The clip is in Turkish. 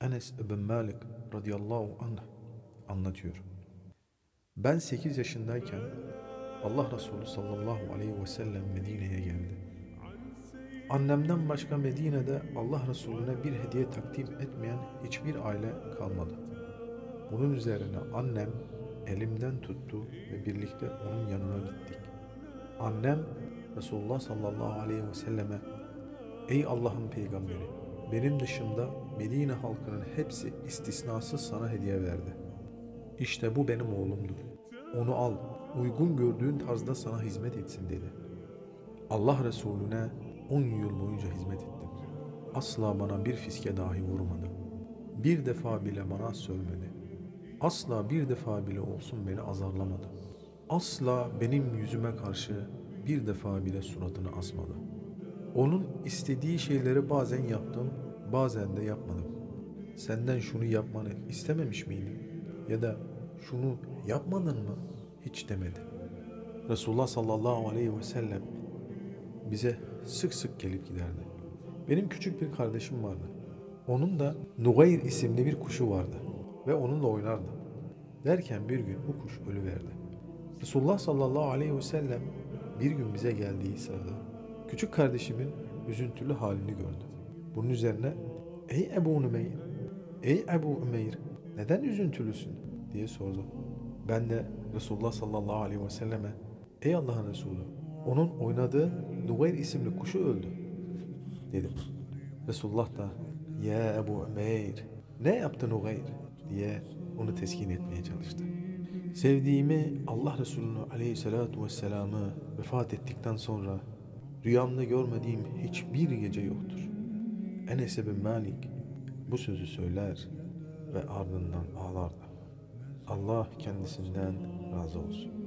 Enes ibn Malik radıyallahu anh anlatıyor. Ben 8 yaşındayken Allah Resulü sallallahu aleyhi ve sellem Medine'ye geldi. Annemden başka Medine'de Allah Resulüne bir hediye takdim etmeyen hiçbir aile kalmadı. Bunun üzerine annem elimden tuttu ve birlikte onun yanına gittik. Annem Resulullah sallallahu aleyhi ve selleme Ey Allah'ın peygamberi benim dışımda Medine halkının hepsi istisnasız sana hediye verdi. İşte bu benim oğlumdur. Onu al, uygun gördüğün tarzda sana hizmet etsin dedi. Allah Resulüne 10 yıl boyunca hizmet ettim. Asla bana bir fiske dahi vurmadı. Bir defa bile bana sövmedi. Asla bir defa bile olsun beni azarlamadı. Asla benim yüzüme karşı bir defa bile suratını asmadı. Onun istediği şeyleri bazen yaptım, bazen de yapmadım. Senden şunu yapmanı istememiş miydim? Ya da şunu yapmadın mı? Hiç demedi. Resulullah sallallahu aleyhi ve sellem bize sık sık gelip giderdi. Benim küçük bir kardeşim vardı. Onun da Nugayr isimli bir kuşu vardı ve onunla oynardı. Derken bir gün bu kuş ölüverdi. Resulullah sallallahu aleyhi ve sellem bir gün bize geldiği sırada küçük kardeşimin üzüntülü halini gördü. Bunun üzerine ey Ebu Nümeyr, ey Ebu Ümeyr neden üzüntülüsün diye sordu. Ben de Resulullah sallallahu aleyhi ve selleme ey Allah'ın Resulü onun oynadığı Nugayr isimli kuşu öldü dedim. Resulullah da ya Ebu Ümeyr ne yaptı Nugayr diye onu teskin etmeye çalıştı. Sevdiğimi Allah Resulü aleyhissalatu vesselam'ı vefat ettikten sonra rüyamda görmediğim hiçbir gece yoktur. Enes bin Malik bu sözü söyler ve ardından ağlardı. Allah kendisinden razı olsun.